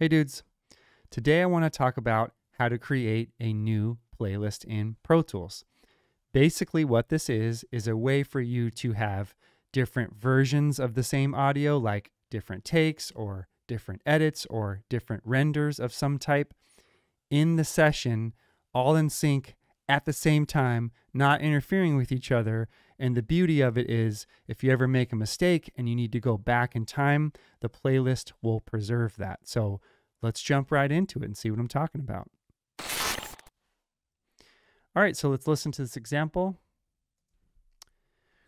Hey dudes, today I want to talk about how to create a new playlist in Pro Tools. Basically, what this is, is a way for you to have different versions of the same audio, like different takes or different edits or different renders of some type in the session, all in sync at the same time, not interfering with each other. And the beauty of it is, if you ever make a mistake and you need to go back in time, the playlist will preserve that. So let's jump right into it and see what I'm talking about. All right, so let's listen to this example.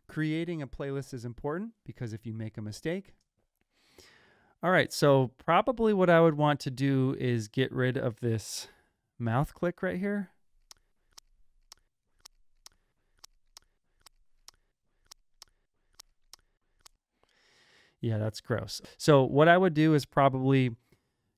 Creating a playlist is important because if you make a mistake, all right, so probably what I would want to do is get rid of this mouth click right here. Yeah, that's gross. So what I would do is probably,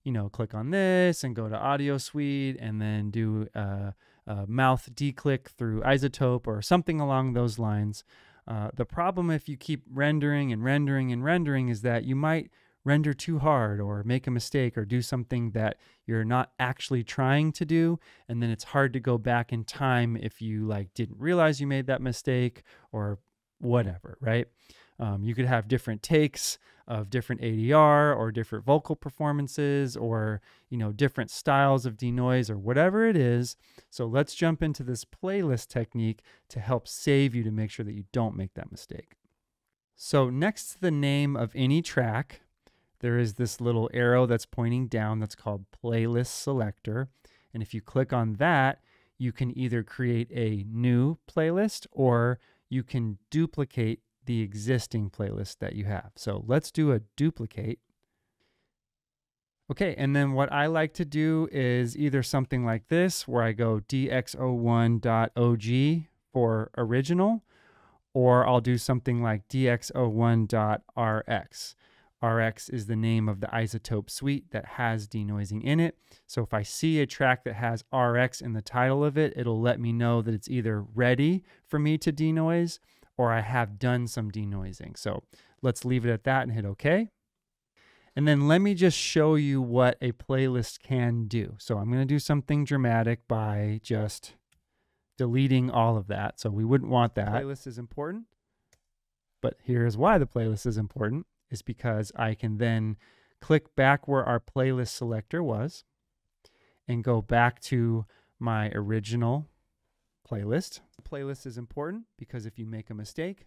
you know, click on this and go to Audio Suite and then do a, a mouth declick through iZotope or something along those lines. Uh, the problem if you keep rendering and rendering and rendering is that you might render too hard or make a mistake or do something that you're not actually trying to do and then it's hard to go back in time if you like didn't realize you made that mistake or whatever right um, you could have different takes of different ADR or different vocal performances or you know different styles of denoise or whatever it is. So let's jump into this playlist technique to help save you to make sure that you don't make that mistake. So next to the name of any track, there is this little arrow that's pointing down that's called playlist selector. And if you click on that, you can either create a new playlist or you can duplicate the existing playlist that you have. So let's do a duplicate. Okay, and then what I like to do is either something like this, where I go dx01.og for original, or I'll do something like dx01.rx. RX is the name of the iZotope suite that has denoising in it. So if I see a track that has RX in the title of it, it'll let me know that it's either ready for me to denoise or I have done some denoising. So let's leave it at that and hit OK. And then let me just show you what a playlist can do. So I'm going to do something dramatic by just deleting all of that. So we wouldn't want that. Playlist is important. But here's why the playlist is important is because I can then click back where our playlist selector was and go back to my original playlist. Playlist is important because if you make a mistake,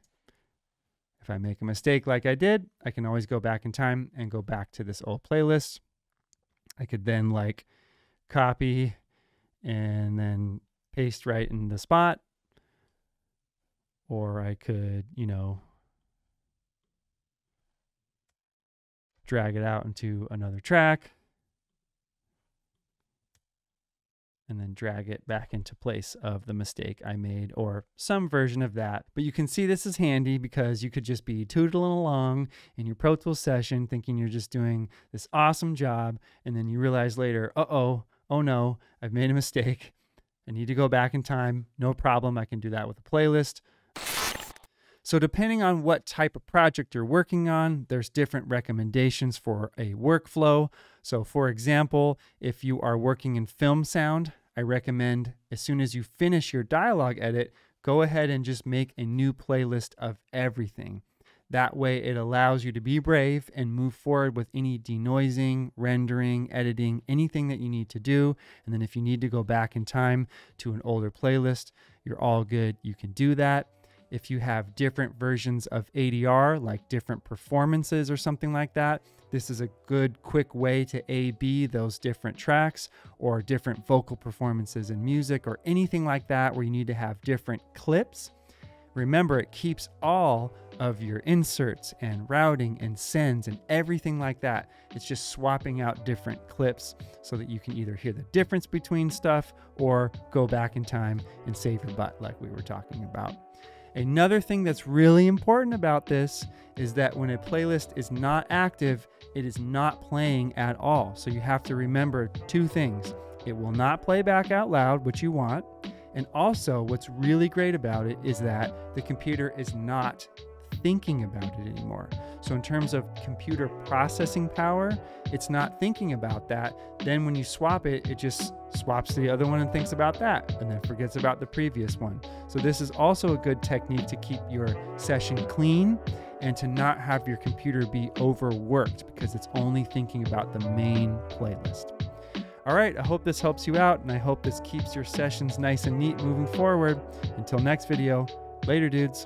if I make a mistake like I did, I can always go back in time and go back to this old playlist. I could then like copy and then paste right in the spot. Or I could, you know, drag it out into another track. And then drag it back into place of the mistake I made or some version of that. But you can see this is handy because you could just be tootling along in your Pro Tools session thinking you're just doing this awesome job. And then you realize later, uh oh, oh no, I've made a mistake. I need to go back in time. No problem. I can do that with a playlist. So, depending on what type of project you're working on, there's different recommendations for a workflow. So, for example, if you are working in film sound, I recommend as soon as you finish your dialogue edit, go ahead and just make a new playlist of everything. That way, it allows you to be brave and move forward with any denoising, rendering, editing, anything that you need to do. And then, if you need to go back in time to an older playlist, you're all good. You can do that if you have different versions of ADR, like different performances or something like that, this is a good quick way to A B those different tracks or different vocal performances in music or anything like that where you need to have different clips. Remember, it keeps all of your inserts and routing and sends and everything like that. It's just swapping out different clips so that you can either hear the difference between stuff or go back in time and save your butt, like we were talking about. Another thing that's really important about this is that when a playlist is not active, it is not playing at all. So you have to remember two things. It will not play back out loud, which you want. And also, what's really great about it is that the computer is not thinking about it anymore. So, in terms of computer processing power, it's not thinking about that. Then, when you swap it, it just swaps to the other one and thinks about that and then forgets about the previous one. So, this is also a good technique to keep your session clean and to not have your computer be overworked because it's only thinking about the main playlist. All right, I hope this helps you out and I hope this keeps your sessions nice and neat moving forward. Until next video, later, dudes.